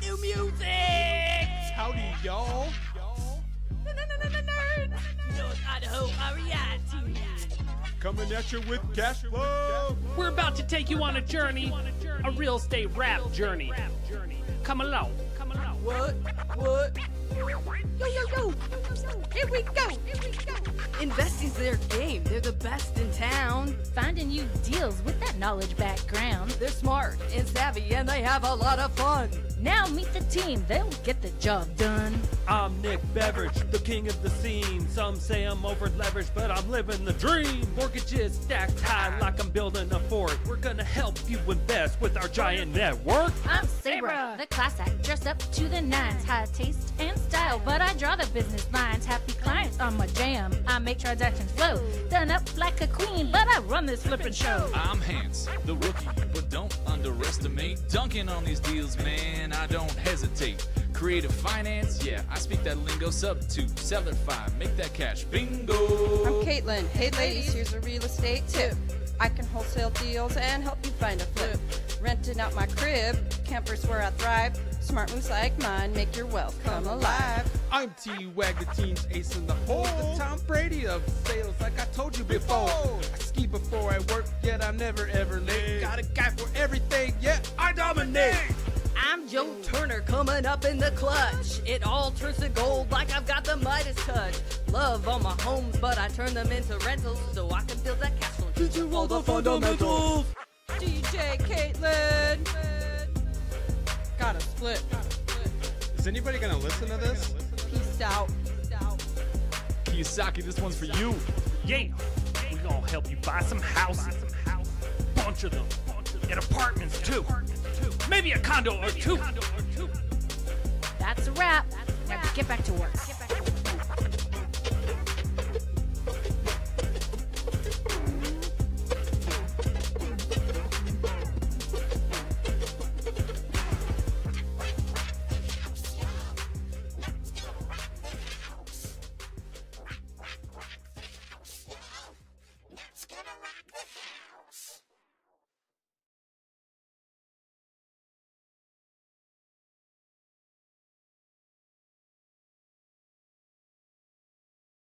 New music! Howdy, y'all. North Idaho REI. Coming at you with cash flow. We're about to take you on a journey, a real estate rap journey. Come along. Come along. What? What? Yo, yo, yo! Here we go! Here we go! Investing's their game. They're the best in town. Finding you deals with that knowledge background. They're smart and savvy, and they have a lot of fun. Now meet the team, they'll get the job done. I'm Nick Beveridge, the king of the scene. Some say I'm over leveraged, but I'm living the dream. Mortgages stacked high like I'm building a fort. We're gonna help you invest with our giant network. I'm Sabra, the class act, dressed up to the nines. High taste and style, but I draw the business lines. Happy clients on my jam. I make transactions flow. Done up like a queen, but I run this flippin' show. I'm Hans, the rookie, but don't underestimate. Dunking on these deals, man, I don't hesitate. Creative finance, yeah, I speak that lingo. Subject-to, seller-fi, make that cash, bingo. I'm Caitlin. Hey ladies, here's a real estate tip. I can wholesale deals and help you find a flip. Renting out my crib, campers where I thrive. Smart moves like mine make your wealth come alive. I'm T Wag, the team's ace in the hole. The Tom Brady of sales, like I told you before. I ski before I work, yet I'm never ever late. Got a guy for everything, Joe Turner coming up in the clutch. It all turns to gold like I've got the Midas touch. Love all my homes, but I turn them into rentals so I can build that castle. flow. Teach you all the fundamentals. DJ Caitlin. Gotta split. Is anybody gonna listen to this? Peace out. Kiyosaki, this one's for you. Yeah, we gonna help you buy some houses. Bunch of them. And apartments too. Maybe a condo or two. That's a wrap. Now get back to work.